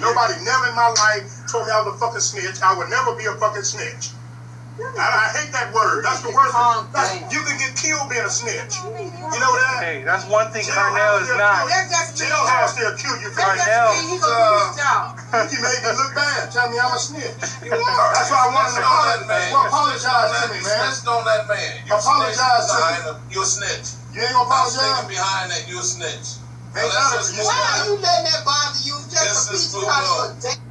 Nobody never in my life told me I was a fucking snitch. I would never be a fucking snitch. I, I hate that word. That's the worst. Calm That's, you can get killed being a snitch. You know that? Hey, that's one thing Carnell is not. Jailhouse, they'll kill you for that that. Carnell. just he gonna do. You made me look bad. Tell me I'm a snitch. You are. That's why I wanted to know that apologize. man. Well, apologize to You me, man. snitched on that man. You Apologize snitched to me. behind him. You a snitch. You ain't gonna I'm apologize? behind that. you're a snitch. Ain't Now, let's none of just you move